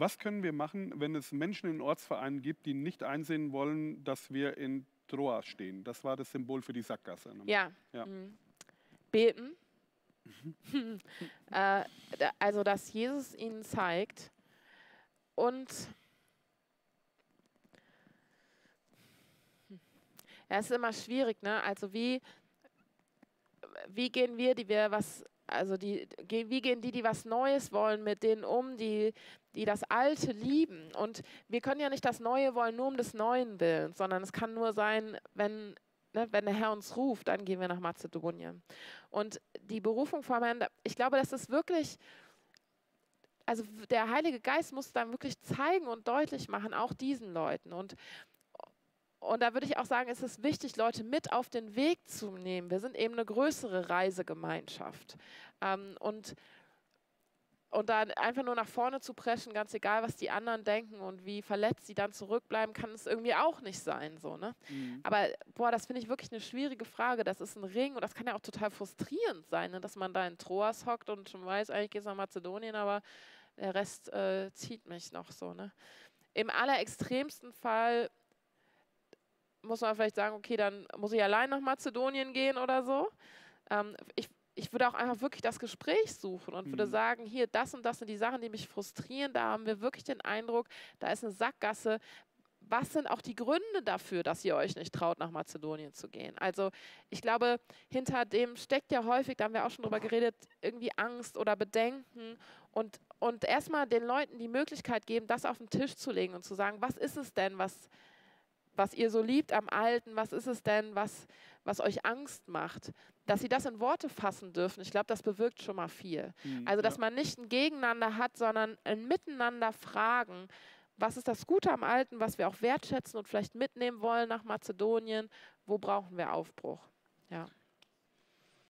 Was können wir machen, wenn es Menschen in Ortsvereinen gibt, die nicht einsehen wollen, dass wir in Troas stehen? Das war das Symbol für die Sackgasse. Ne? Ja. Ja. Mhm. Beten. äh, also, dass Jesus ihnen zeigt und ja, es ist immer schwierig, ne? Also wie, wie gehen wir, die wir was, also die, wie gehen die, die was Neues wollen, mit denen um, die, die das Alte lieben? Und wir können ja nicht das Neue wollen, nur um des Neuen willen, sondern es kann nur sein, wenn, ne, wenn der Herr uns ruft, dann gehen wir nach Mazedonien. Und die Berufung vom Herrn, ich glaube, das ist wirklich, also der Heilige Geist muss dann wirklich zeigen und deutlich machen, auch diesen Leuten. Und, und da würde ich auch sagen, es ist wichtig, Leute mit auf den Weg zu nehmen. Wir sind eben eine größere Reisegemeinschaft. Ähm, und, und da einfach nur nach vorne zu preschen, ganz egal, was die anderen denken und wie verletzt sie dann zurückbleiben, kann es irgendwie auch nicht sein. So, ne? Mhm. Aber boah, das finde ich wirklich eine schwierige Frage. Das ist ein Ring und das kann ja auch total frustrierend sein, ne? dass man da in Troas hockt und schon weiß, eigentlich geht es nach Mazedonien, aber der Rest äh, zieht mich noch so. Ne? Im allerextremsten Fall muss man vielleicht sagen, okay, dann muss ich allein nach Mazedonien gehen oder so. Ähm, ich, ich würde auch einfach wirklich das Gespräch suchen und würde Mhm. sagen, hier, das und das sind die Sachen, die mich frustrieren. Da haben wir wirklich den Eindruck, da ist eine Sackgasse. Was sind auch die Gründe dafür, dass ihr euch nicht traut, nach Mazedonien zu gehen? Also ich glaube, hinter dem steckt ja häufig, da haben wir auch schon drüber geredet, irgendwie Angst oder Bedenken und, und erstmal den Leuten die Möglichkeit geben, das auf den Tisch zu legen und zu sagen, was ist es denn, was, was ihr so liebt am Alten, was ist es denn, was, was euch Angst macht, dass sie das in Worte fassen dürfen. Ich glaube, das bewirkt schon mal viel. Mhm. Also, dass ja. man nicht ein Gegeneinander hat, sondern ein Miteinander fragen, was ist das Gute am Alten, was wir auch wertschätzen und vielleicht mitnehmen wollen nach Mazedonien, wo brauchen wir Aufbruch. Ja.